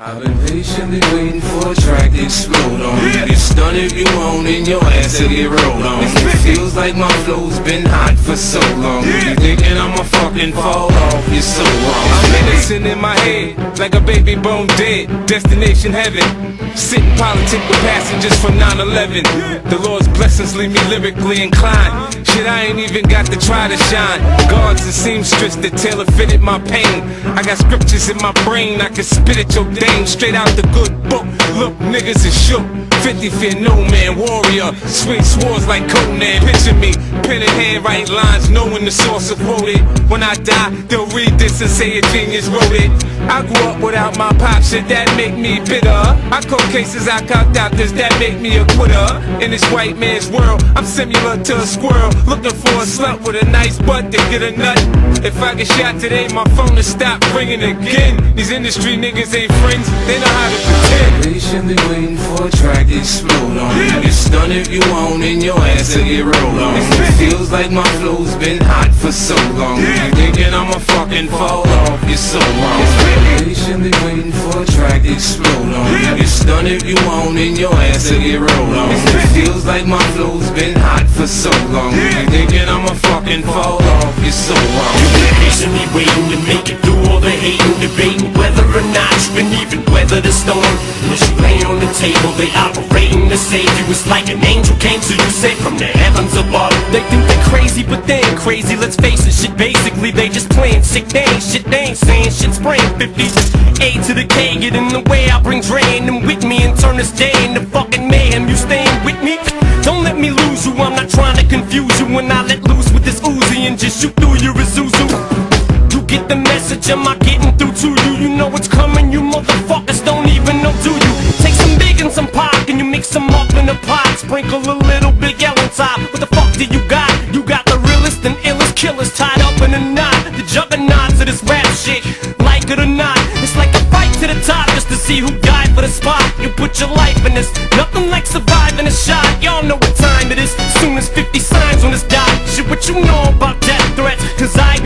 I've been patiently waiting for a track to explode on. You get stunned if you own and your ass will get rolled on. It feels like my flow's been hot for so long You thinking I'ma fucking fall off, you're so wrong. I'm innocent in my head, like a baby bone dead. Destination heaven, sitting politic with passengers from 9-11 The Lord's blessings leave me lyrically inclined. Shit, I ain't even got to try to shine. Guards and seamstress that tailor fitted my pain. I got scriptures in my brain, I can spit at your day straight out the good book. Look, niggas is shook. 50 fear no man, warrior. Swing swords like Conan. Picture me, pen in hand, write lines, knowing the source of quoted. When I die, they'll read this and say a genius wrote it. I grew up without my pop, shit that make me bitter. I call cases, I count doctors, that make me a quitter. In this white man's world, I'm similar to a squirrel, looking for a slut with a nice butt to get a nut. If I get shot today, my phone will stop ringing again. These industry niggas ain't friends, they know how to pretend. Patiently waiting for a track to explode on You get stunned if you own and your ass will get rolled on It feels like my flow's been hot for so long You thinking I'ma fucking fall off, you're so wrong Patiently waiting for a track to explode on. You get stunned if you own and your ass will get rolled on. It feels like my flow's been hot for so long. You thinking I'ma fucking fall off, you're so wrong. Patiently waiting to make it through all the hating, debating whether or not you can even weather the storm. And as you lay on the table, they operating to save you. It's like an angel came to you, say from the heavens above. They think they're crazy, but they ain't crazy. Let's face it, shit. Basically, they just playing sick. They shit. They ain't saying shit. Spraying 50. A to the K, get in the way. I bring Dre and them with me and turn this day into fucking mayhem. You staying with me? Don't let me lose you. I'm not trying to confuse you when I let loose with this Uzi and just shoot through your Isuzu. Get the message, am I getting through to you? You know it's coming, you motherfuckers don't even know, do you? Take some Biggie and some Pac, and you mix them up in a pot. Sprinkle a little Big L on top. What the fuck do you got? You got the realest and illest killers tied up in a knot. The juggernauts of this rap shit, like it or not. It's like a fight to the top just to see who died for the spot. You put your life in this, nothing like surviving a shot. Y'all know what time it is. Soon as 50 signs on this dot. Shit, what you know about death threats? Cause I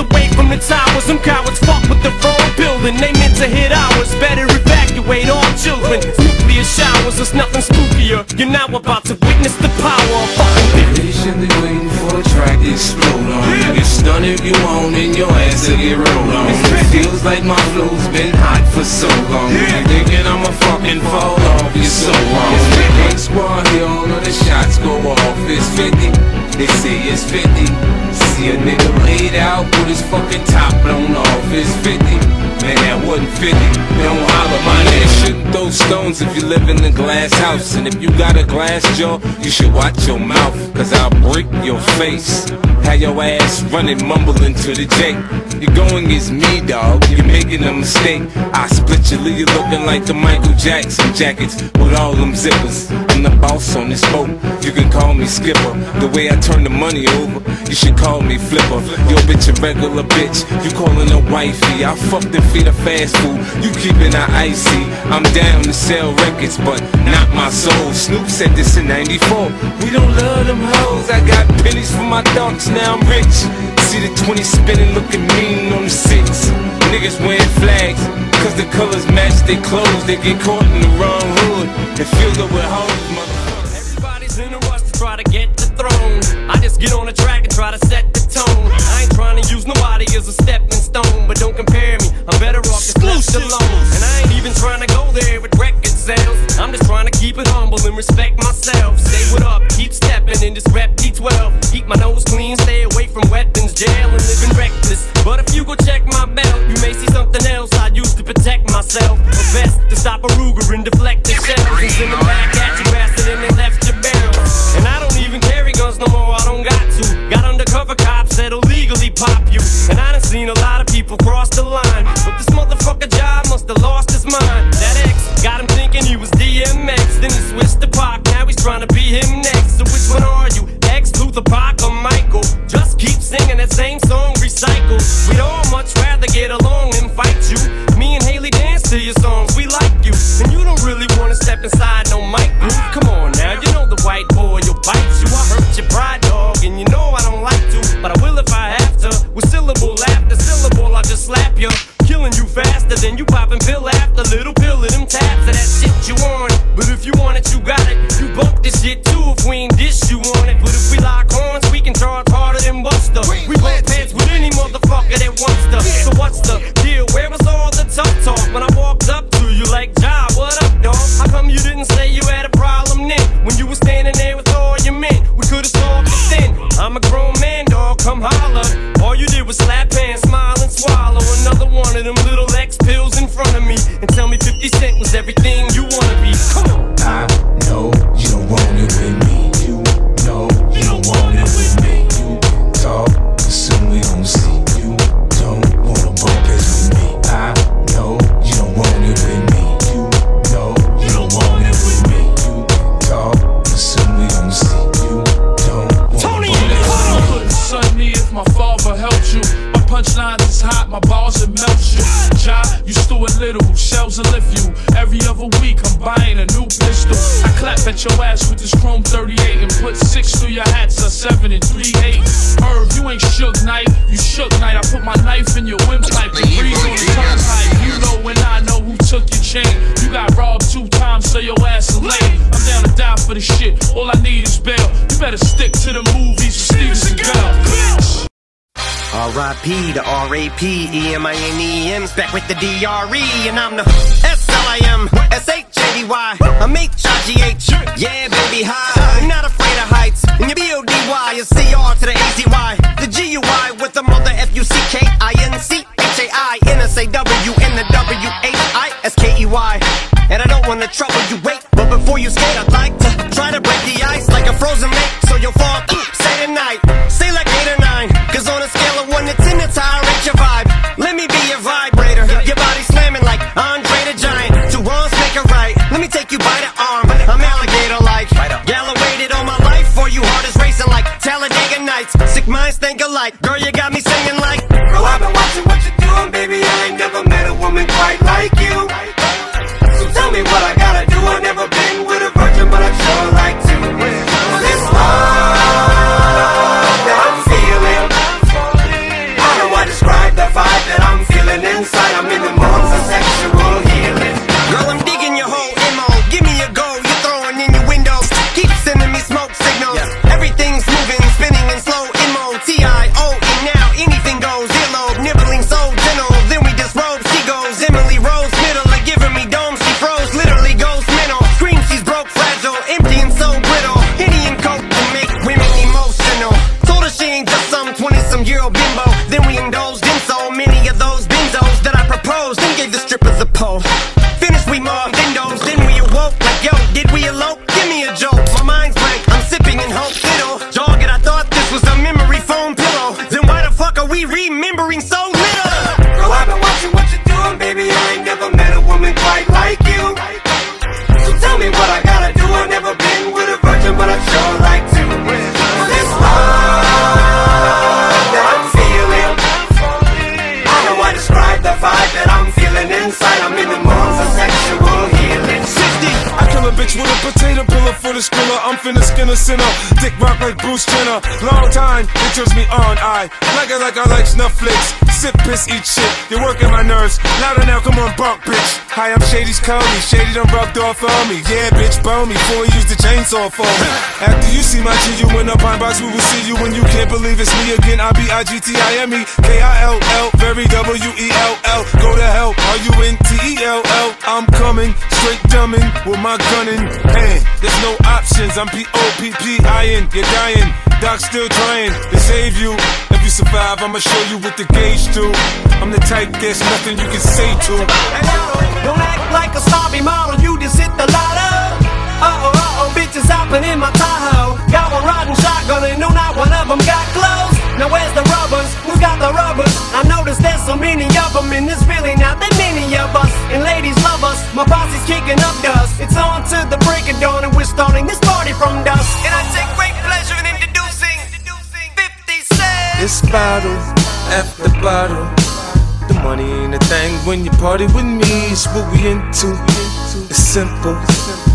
away from the towers. Some cowards fuck with the wrong building. They meant to hit ours. Better evacuate all children. Nuclear showers, there's nothing spookier. You're now about to witness the power of fucking Patiently waiting for a track to explode on. You get stunned if you want, and your ass will get rolled on. It feels like my flow's been hot for so long. You thinking I'ma fucking fall off, you're so wrong. Gang squad here, all of the shots go off. It's 50, they say it's 50 See a nigga laid out with his fucking top blown off It's 50, man that wasn't 50 Don't holler my name Shouldn't throw stones if you live in a glass house. And if you got a glass jaw, you should watch your mouth. Cause I'll break your face. Have your ass running, mumbling to the J. You're going against me, dog. You're making a mistake. I split you, leave you looking like the Michael Jackson jackets with all them zippers. I'm the boss on this boat. You can call me skipper. The way I turn the money over, you should call me flipper. Yo, bitch, a regular bitch. You calling her wifey. I fucked and feed her fast food. You keeping her icy. I'm down to sell records, but not my soul. Snoop said this in 94. We don't love them hoes. I got pennies for my thoughts, now I'm rich. See the 20 spinning, looking mean on the six. Niggas wearing flags, cause the colors match their clothes. They get caught in the wrong hood and filled up with hoes, motherfucker. Everybody's in a rush to try to get the throne. I just get on the track and try to set the tone. I ain't trying to use nobody as a stepping And I ain't even trying to go there with record sales. I'm just trying to keep it humble and respect myself. Stay what up, keep stepping in this rep D12. Keep my nose clean, stay away from weapons, jail, and living reckless. But if you go check my belt, you may see something else I use to protect myself. A vest to stop a Ruger and deflect the shells and need is bail. You better stick to the movies with Steven Seagal. R.I.P. to R.A.P. E-M-I-N-E-M's back with the D-R-E And I'm the S-L-I-M S-H-A-D-Y I'm H-I-G-H Yeah, baby, hi I'm not afraid of heights And your B-O-D-Y is C-R to the A-Z-Y The G-U-I with the mother F-U-C-K-I-N-C-H-A-I-N-S-A-W and the W-H-I-S-K-E-Y And I don't wanna trouble you, wait But before you skate, I'd like to try to break the ice Like a frozen lake, so you'll fall through Say tonight, say like eight or nine Cause on a scale of one to ten, that's how I rate your vibe. Let me be your vibrator. Your body slamming like Andre the Giant. Two wrongs make a right. Let me take you by the arm. I'm alligator-like Gallowated all my life For you. Heart is racing like Talladega Nights. Sick minds think alike. Girl, you got me singing like. Girl, I've been watching what you're doing, baby I ain't never met a woman quite like you. So tell me what I gotta do pole. A sinner. Dick rock like Bruce Jenner. Long time, it turns me on. I like it like I like snuff flicks. Sip, piss, eat shit. You're working my nerves. Louder now, come on, bump, bitch. Hi, I'm Shady's Cody. Shady done rubbed off on me. Yeah, bitch, bone me before he used the chainsaw for me. After you see my G, you in the pine box. We will see you when you can't believe it's me again. I B I G T I M E K I L L. Very W E L L. Go to hell. R U N T E L L. I'm coming straight dumbing with my gun in hand. There's no options. I'm P O P P I N. You're dying. Doc still trying to save you. If you survive, I'ma show you what the gauge do. I'm the type there's nothing you can say to. Don't act like a snobby model, you just hit the lotto. Uh oh, uh oh, bitches hopping in my Tahoe. Got one riding shotgun and no, not one of them got clothes. Now where's the rubbers? Who's got the rubbers? I noticed there's so many of them in this really not that many of us. And ladies love us, my posse's kicking up dust. It's on to the break of dawn and we're starting this party from dusk. Bottle. The money ain't a thing when you party with me. It's what we into. It's simple.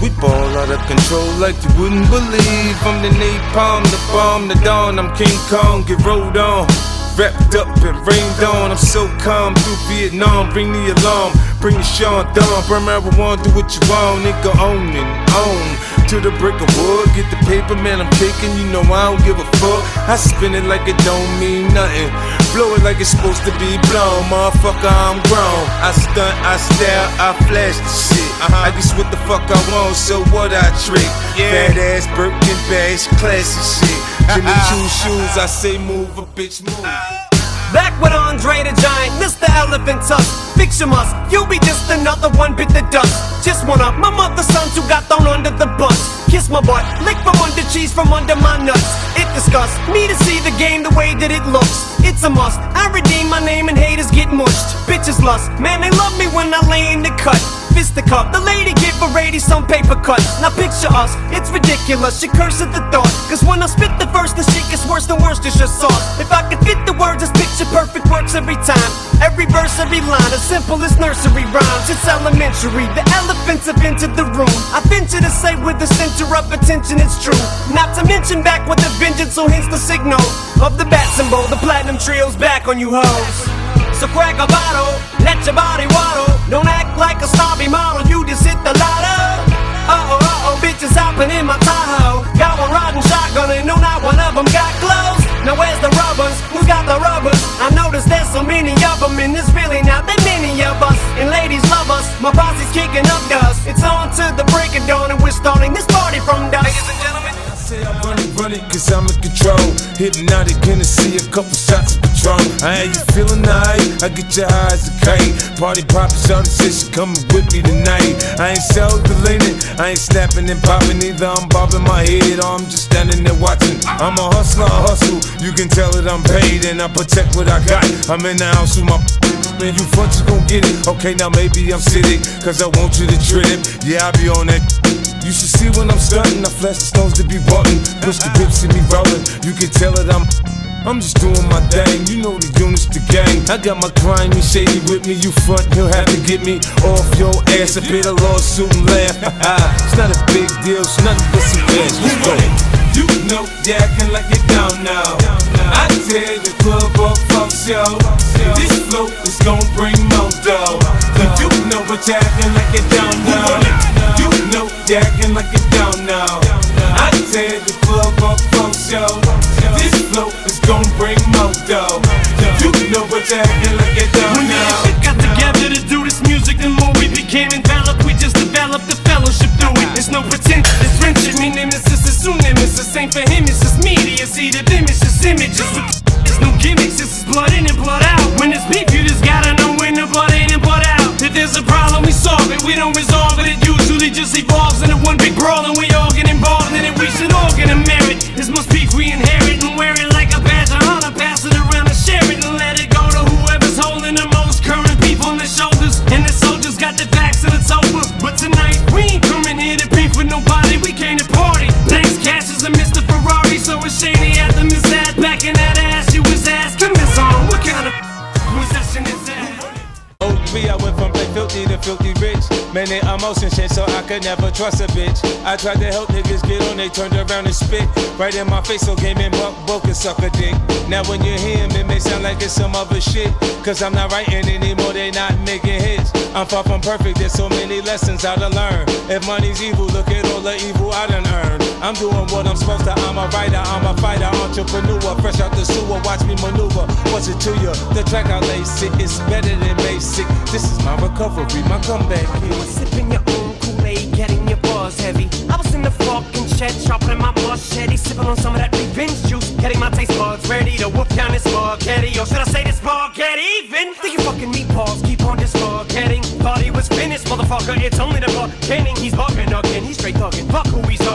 We ball out of control like you wouldn't believe. I'm the napalm, the bomb, the dawn. I'm King Kong, get rolled on. wrapped up and rained on. I'm so calm through Vietnam. Bring the alarm, bring the Sean Dawn. Burn marijuana, do what you want, nigga. Own and own. To the brick of wood, get the paper, man. I'm taking, you know I don't give a fuck. I spin it like it don't mean nothing. Blow it like it's supposed to be blown, motherfucker. I'm grown. I stunt, I stare, I flash the shit. Uh-huh. I guess what the fuck I want, so what I trick. Fat ass Birkin bags, classy shit. Jimmy Choo shoes, I say move a bitch move. Back with Andre the Giant, Mr. Elephant Tusk. Fiction must, you'll be just another one bit the dust. Just one of my mother's sons who got thrown under the bus. Kiss my butt, lick from under cheese from under my nuts. It disgusts me to see the game the way that it looks. It's a must. I redeem my name and haters get mushed. Bitches lust, man, they love me when I lay in the cut. Fist the lady give a lady some paper cuts. Now picture us, it's ridiculous. She curse at the thought. Cause when I spit the verse, the shit gets worse than just sauce. If I could fit the words, this picture perfect works every time. Every verse, every line, as simple as nursery rhymes. It's elementary. The elephants have entered the room. I venture to say with the center of attention, it's true. Not to mention back with a vengeance, so hence the signal of the bat symbol. The platinum trio's back on you hoes. So crack a bottle, let your body waddle. Don't act like a snobby model, you just hit the lotto. Uh oh, uh oh, bitches hopping in my Tahoe. Got one riding shotgun and no, not one of them got clothes. Now where's the rubbers? Who's got the rubbers? I noticed there's so many of them and there's really not that many of us. And ladies love us, my posse's kicking up dust. It's on to the break of dawn and we're starting this party from dusk. Ladies and gentlemen. Say I run it, run cause I'm in control. Hypnotic, Hennessy, a couple shots of Patron. I ain't you feeling nice? I get your eyes kite. Party poppin', shawty said she coming with me tonight. I ain't self-deleting, I ain't snapping and popping either. I'm bobbing my head or I'm just standing there watching. I'm a hustler, I hustle. You can tell that I'm paid and I protect what I got. I'm in the house with my Man, you front, gon' get it. Okay, now maybe I'm sitting, cause I want you to trip. Yeah, I be on that. You should see when I'm stunting. I flash the stones to be button. Push the whip, see me rolling. You can tell that I'm. I'm just doing my thing, you know the units, the gang. I got my grimy shady with me, you front, he'll have to get me off your ass. I pay the lawsuit and laugh. it's not a big deal, it's nothing but some cash. Let's go. You know you acting like you don't know. I tear the club up from show. This flow is gon' bring more dough. You know what you acting like you don't know. You know you acting like you don't know. I tear the club up from show. This flow is gon' bring more dough. You know what you acting like you don't When me and know. Shit, so I could never trust a bitch. I tried to help niggas get on, they turned around and spit right in my face, so game in buck, book and suck a dick. Now when you hear him, it may sound like it's some other shit. Cause I'm not writing anymore, they not making hits. I'm far from perfect, there's so many lessons I to learn. If money's evil, look at all the evil I done earned. I'm doing what I'm supposed to, I'm a writer, I'm a fighter, entrepreneur. Fresh out the sewer, watch me maneuver. What's it to you? The track I lay sick, it's better than basic. This is my recovery, my comeback here. Fucking shed, sharpening my machete, sipping on some of that revenge juice, getting my taste buds ready to whoop down this spaghetti. Or should I say this spaghetti even? Think you fucking meatballs, keep on this spaghetti. Thought he was finished, motherfucker, it's only the beginning. He's bugging again, he's straight thugging. Fuck who he's offending.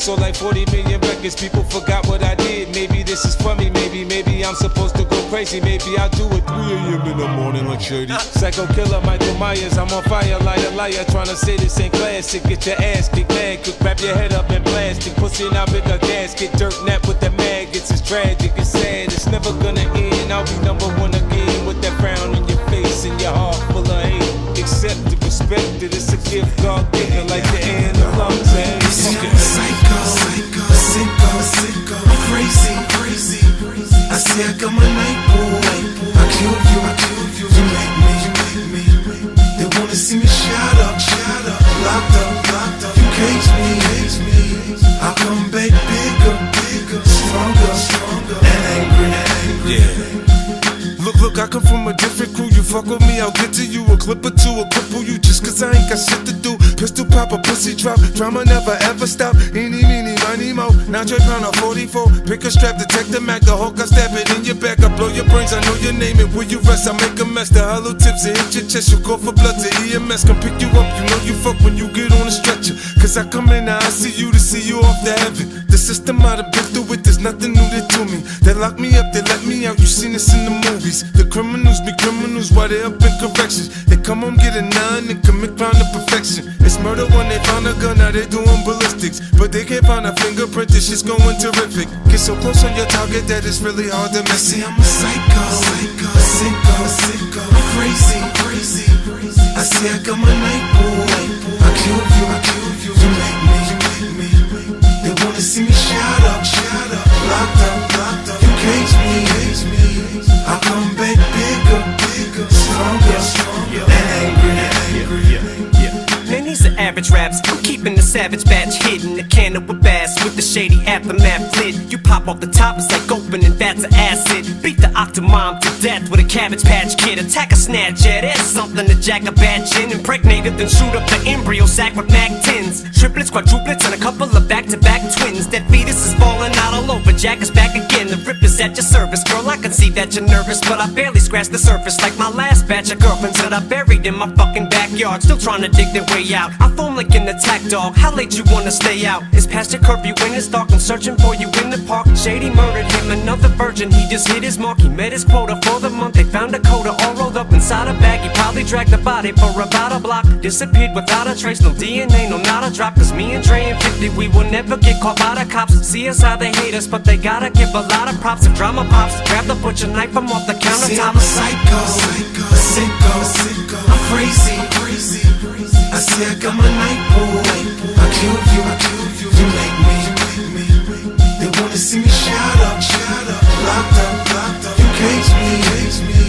kid. So like 40 million records, people forgot what I did. Maybe this is funny, maybe, maybe I'm supposed to go crazy. Maybe I'll do it 3 a.m. in the morning like Shady. Psycho killer Michael Myers, I'm on fire, liar, liar. Trying to say this ain't classic. Get your ass kicked, mad, cook, wrap your head up in plastic. Pussy now big a gasket, dirt nap with the maggots. It's tragic, it's sad, it's never gonna end. I'll be number one again with that frown on your face and your heart full of hate. Accept it, respect it, it's a gift God given like the I got my night boy. I come from a different crew. You fuck with me, I'll get to you. A clip or two, a cripple you just cause I ain't got shit to do. Pistol pop, a pussy drop. Drama never ever stop. Eeny, meeny, miny, mo. Now Dre pound a 44. Pick a strap, detect the Mac. The Hulk, I stab it in your back. I blow your brains, I know your name. And where you rest, I make a mess. The hollow tips and hit your chest. You go for blood to EMS. Come pick you up. You know you fuck when you get on the stretcher. Cause I come in, I see you to see you off the heaven. The system I'd have been through it, there's nothing new to me. They lock me up, they let me out. You seen this in the movies. The criminals be criminals while they up in corrections. They come home, get a nine, and commit crime to perfection. It's murder when they found a gun, now they doing ballistics. But they can't find a fingerprint, this shit's going terrific. Get so close on your target that it's really hard to miss Say. I'm a psycho, psycho, sicko, sicko, I'm crazy, crazy. I say I got my night boy. You, you. You you make me. They wanna see me shut up, shut up, locked up, locked up. You cage me, cage me. I come back average raps. Keeping the savage batch hidden. The cannon with bass with the shady aftermath lid. You pop off the top, it's like opening vats of acid. Beat the octomom to death with a cabbage patch kid. Attack a snatch, yeah, there's something to jack a batch in. Impregnated, then shoot up the embryo sac with Mac 10s. Triplets, quadruplets, and a couple of back to back twins. That fetus is falling out all over. Jack is back again. The rip is at your service, girl. I can see that you're nervous, but I barely scratched the surface. Like my last batch of girlfriends that I buried in my fucking backyard. Still trying to dig their way out. I foam like an attack dog. How late you wanna stay out? It's past your curfew when it's dark. I'm searching for you in the park. Shady murdered him, another virgin. He just hit his mark. He met his quota for the month. They found a coda all rolled up inside a bag. He probably dragged the body for about a block. Disappeared without a trace. No DNA, no not a drop. Cause me and Dre and 50, we will never get caught by the cops. See us how they hate us, but they gotta give a lot of props. If drama pops, grab the butcher knife from off the See, I'm countertop. a psycho, psycho, sicko, sicko. I'm crazy, crazy. I I got my night boy. I killed you, I killed you. You make me. They wanna see me shut up, shut up, locked up, locked up. You cage me, cage me.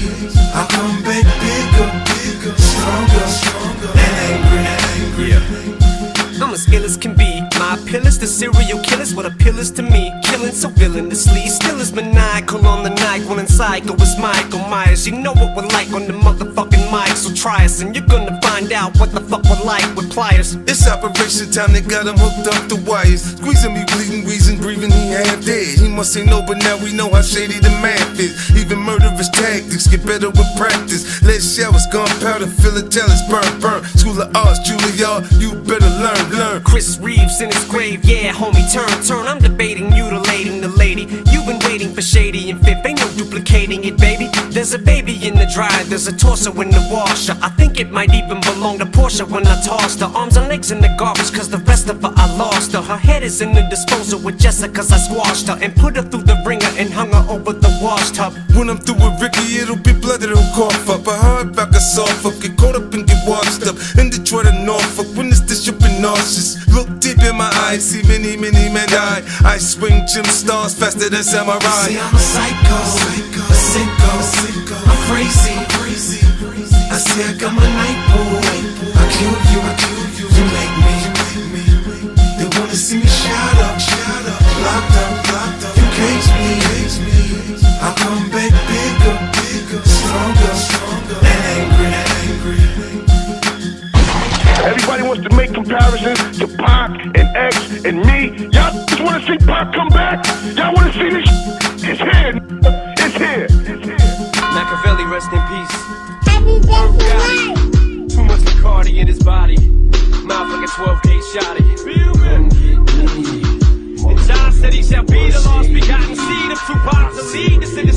My appeal is to serial killers, what appeal is to me. Killing so villainously, still is maniacal on the night. When psycho is Michael Myers. You know what we're like on the motherfucking mic, so try us and you're gonna find out what the fuck we're like with pliers. It's operation time, they got him hooked up the wires. Squeezing me, bleeding, wheezing, breathing, he half dead. He must say no, but now we know how shady the math is. Even murderous tactics get better with practice. Lead showers, gunpowder, philatelics, burn, burn. School of Arts, Juilliard, you better learn, learn. Chris Reeves in his grave, yeah, homie, turn, turn. I'm debating, mutilating the lady. You've been waiting for Shady and Fifth, ain't no duplicating it, baby. There's a baby in the dryer, there's a torso in the washer. I think it might even belong to Portia when I tossed her. Arms and legs in the garbage, cause the rest of her I lost her. Her head is in the disposal with Jessica, cause I squashed her and put her through the ringer and hung her over the wash tub. When I'm through with Ricky, it'll be blood that'll cough up. A hard back, a soft up, get caught up and get washed up. In Detroit and Norfolk, when this you'll be nauseous. Look deep in my eyes, see see many, many men die. I swing gym stars faster than samurai. See, I'm a psycho, psycho, sicko, sicko. I'm crazy, crazy, crazy. I see I got my night pool. I kill you, I kill you. You make me, you make me. They wanna see me shot up, up, locked up, locked up. You cage me, cage me. I come back bigger, bigger, stronger, stronger, and angry, and angry. Everybody wants to make comparisons to Pac wanna come back? Y'all wanna see this? It's here. It's here. It's here. Machiavelli, rest in peace. Happy birthday, Too much Bacardi in his body. Mouth like a 12 gauge shotty. Come. And John said he shall be the lost begotten seed of Tupac to lead us in the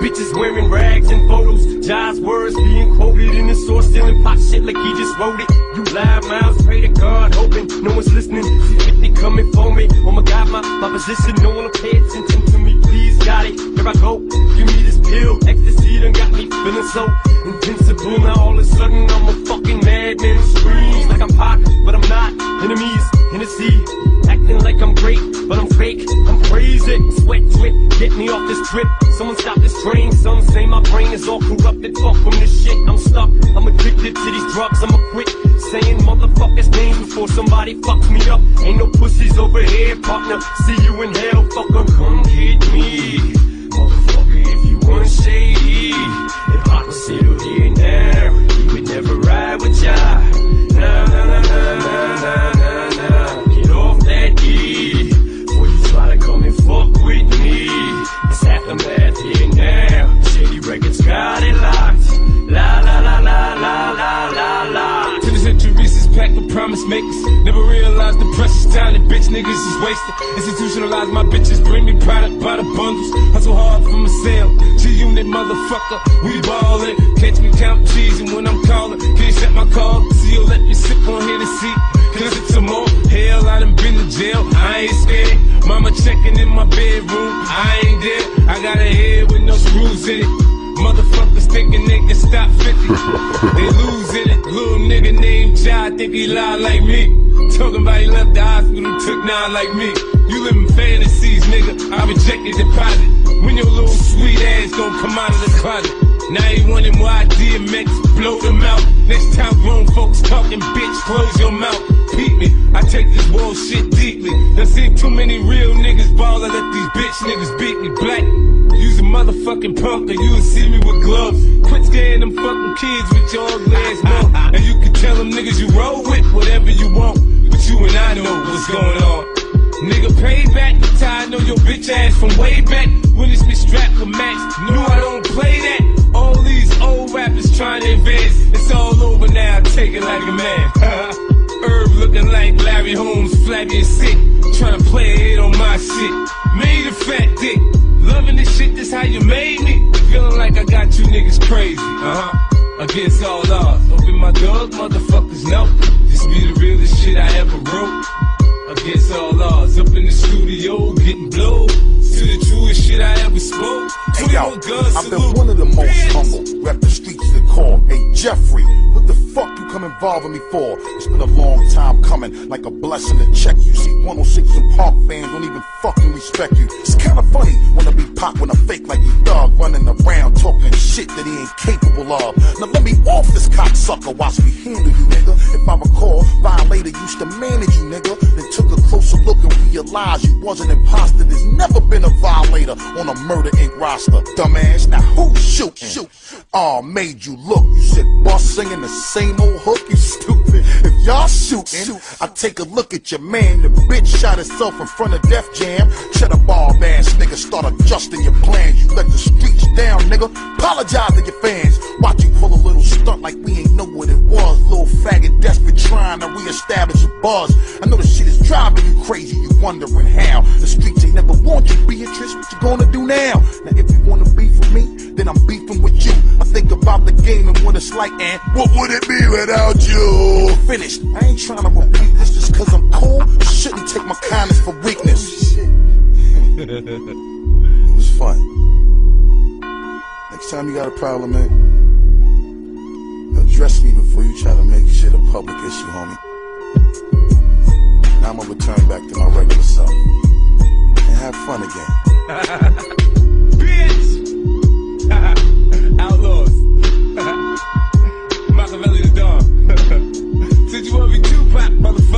Bitches wearing rags and photos. Ja's words being quoted in the source, stealing pot shit like he just wrote it. You loud mouths, pray to God, hoping no one's listening. 50 coming for me. Oh my God, my, my position, no one will pay attention to me. Please, got it. Here I go. Give me this pill. Ecstasy done got me feeling so invincible. Now all of a sudden I'm a fucking madman. Screams like I'm Pac, but I'm not. Enemies in the sea. Acting like I'm great, but I'm fake. I'm crazy. Sweat drip, get me off this trip. Someone stop this train. Some say my brain is all corrupted. Fuck from this shit. I'm stuck. I'm addicted to these drugs. I'ma quit saying motherfuckers' names before somebody fucks me up. Ain't no pussies over here, partner. See you in hell, fucker. Come get me, makers. Never realized the precious time that bitch niggas is wasted. Institutionalized my bitches, bring me product by the bundles. Hustle hard for a sale. G-unit motherfucker, we ballin'. Catch me count cheese and when I'm callin', can't set my call. See you let me sip on Hennessy. Can I sip some more? Hell, I done been to jail. I ain't scared. Mama checking in my bedroom. I ain't there. I got a head with no screws in it. Motherfuckers thinking they can stop 50. Ja think he lie like me. Talking about he left the hospital, took nine like me. You live in fantasies, nigga. I reject your deposit. When your little sweet ass gon' come out of the closet. Now he wanting why DMX blow them out. Next time grown folks talking, bitch, close your mouth. Peep me, I take this bullshit deeply. Done seen too many real niggas ball, I let these bitch niggas beat me black. Use a motherfucking punker, you will see me with gloves. Quit scaring them fucking kids with your ass mouth. And you can tell them niggas you roll with whatever you want. But you and I know what's going on. Nigga, pay back the time, I know your bitch ass from way back when it's me strapped for max. Knew I don't play that. Trying to. It's all over now, take it like a man. Herb looking like Larry Holmes, flabby and sick. Trying to play it on my shit. Made a fat dick. Loving this shit, this how you made me. Feeling like I got you niggas crazy. Uh huh. Against all odds. Open my doors, motherfuckers know. This be the realest shit I ever wrote. Against all odds, up in the studio, getting blow. To the truest shit I ever spoke. Hey yo, 21 guns I've been one of the most humble. Rep the streets to call. Hey Jeffrey, what the fuck you come involving me for? It's been a long time coming, like a blessing to check you. See 106 and Park fans don't even fucking respect you. It's kinda funny wanna be pop when I fake like you dog running talking shit that he ain't capable of. Now let me off this cocksucker, watch me handle you, nigga. If I recall, Violator used to manage you, nigga. Then took a closer look and realized you was an imposter. There's never been a violator on a Murder Inc roster. Dumbass, now who shooting? Shoot. Oh, made you look. You said boss singing the same old hook, you stupid. If y'all shooting, I take a look at your man. The bitch shot herself in front of Def Jam. Cheddar ball ass nigga, start adjusting your plans. You let the streets down, nigga. Apologize to your fans. Watch you pull a little stunt like we ain't know what it was. Little faggot desperate trying to reestablish a buzz. I know the shit is driving you crazy. You wondering how. The streets ain't never want you, Beatrice. What you gonna do now? Now if you wanna beef with me, then I'm beefing with you. I think about the game and what it's like, and what would it be without you? Finished. I ain't trying to repeat this just cause I'm cool. Shouldn't take my kindness for weakness. it was fun. Next time you got a problem, man, address me before you try to make shit a public issue, homie. Now I'm gonna return back to my regular self and have fun again. rap, I'm